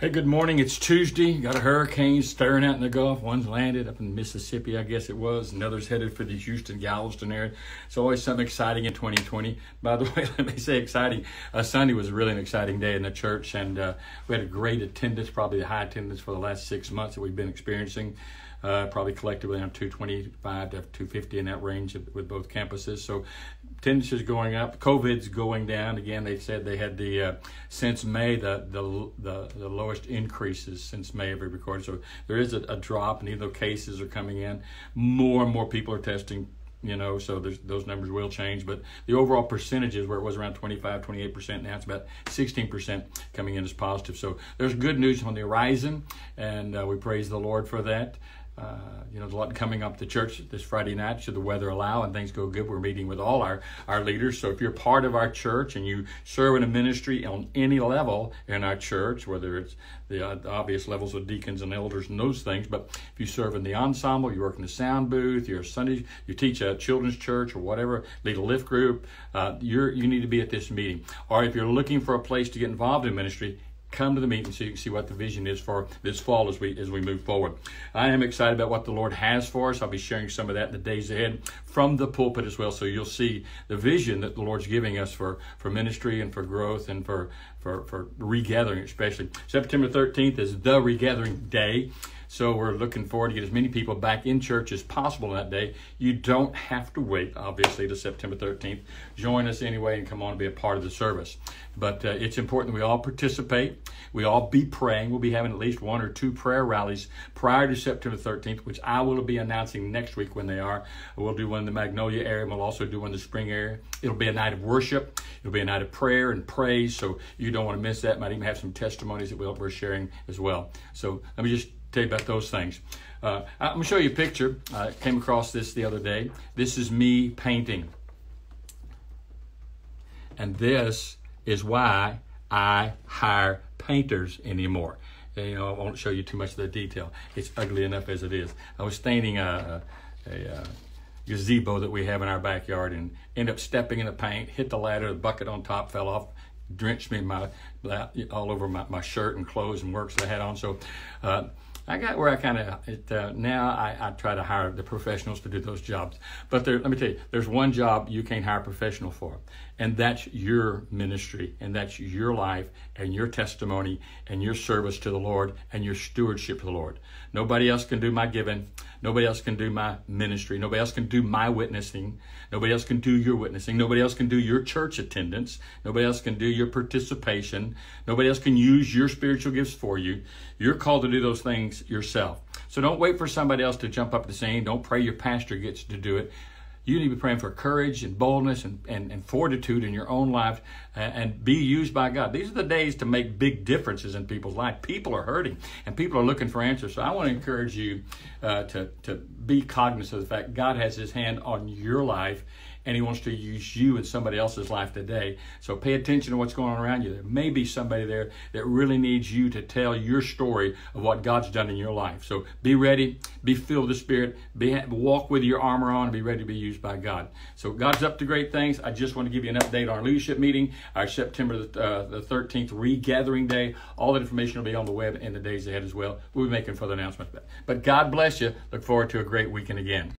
Hey, good morning. It's Tuesday. Got a hurricane staring out in the Gulf. One's landed up in Mississippi, I guess it was. Another's headed for the Houston, Galveston area. It's always something exciting in 2020. By the way, let me say exciting. Uh, Sunday was really an exciting day in the church, and uh, we had a great attendance, probably the high attendance for the last six months that we've been experiencing. Uh, probably collectively around 225 to 250 in that range with both campuses. So attendance is going up. COVID's going down. Again, they said they had the uh, since May the, the the the lowest increases since May ever recorded. So there is a, a drop, and even though cases are coming in, more and more people are testing you know so those numbers will change but the overall percentages where it was around 25 28% now it's about 16% coming in as positive so there's good news on the horizon and uh, we praise the lord for that uh, you know, there's a lot coming up to church this Friday night, should the weather allow and things go good. We're meeting with all our, our leaders. So if you're part of our church and you serve in a ministry on any level in our church, whether it's the obvious levels of deacons and elders and those things, but if you serve in the ensemble, you work in the sound booth, you're a Sunday, you teach a children's church or whatever, lead a lift group, uh, you're, you need to be at this meeting. Or if you're looking for a place to get involved in ministry, come to the meeting so you can see what the vision is for this fall as we as we move forward. I am excited about what the Lord has for us. I'll be sharing some of that in the days ahead from the pulpit as well. So you'll see the vision that the Lord's giving us for, for ministry and for growth and for, for, for regathering, especially. September 13th is the regathering day. So we're looking forward to get as many people back in church as possible that day. You don't have to wait, obviously, to September 13th. Join us anyway and come on and be a part of the service. But uh, it's important that we all participate. We all be praying. We'll be having at least one or two prayer rallies prior to September 13th, which I will be announcing next week when they are. We'll do one in the Magnolia area. We'll also do one in the Spring area. It'll be a night of worship. It'll be a night of prayer and praise. So you don't want to miss that. Might even have some testimonies that we're sharing as well. So let me just tell you about those things. Uh, I'm going to show you a picture. I came across this the other day. This is me painting. And this is why I hire painters anymore. You know, I won't show you too much of the detail. It's ugly enough as it is. I was staining a, a, a gazebo that we have in our backyard and ended up stepping in the paint, hit the ladder, the bucket on top fell off, drenched me my all over my, my shirt and clothes and works that I had on. So uh, I got where I kind of uh, now I, I, try to hire the professionals to do those jobs. But there, let me tell you, there's one job you can't hire a professional for, and that's your ministry, and that's your life, and your testimony, and your service to the Lord, and your stewardship to the Lord. Nobody else can do my giving. Nobody else can do my ministry. Nobody else can do my witnessing. Nobody else can do your witnessing. Nobody else can do your church attendance. Nobody else can do your participation. Nobody else can use your spiritual gifts for you. You're called to do those things yourself. So don't wait for somebody else to jump up the scene. Don't pray your pastor gets to do it. You need to be praying for courage and boldness and, and, and fortitude in your own life and, and, be used by God. These are the days to make big differences in people's life. People are hurting and people are looking for answers. So I want to encourage you uh, to, to be cognizant of the fact God has his hand on your life and he wants to use you in somebody else's life today. So pay attention to what's going on around you. There may be somebody there that really needs you to tell your story of what God's done in your life. So be ready, be filled with the Spirit, be, walk with your armor on, and be ready to be used by God. So God's up to great things. I just want to give you an update on our leadership meeting, our September the, uh, the 13th regathering day. All that information will be on the web in the days ahead as well. We'll be making further announcements. But God bless you. Look forward to a great weekend again.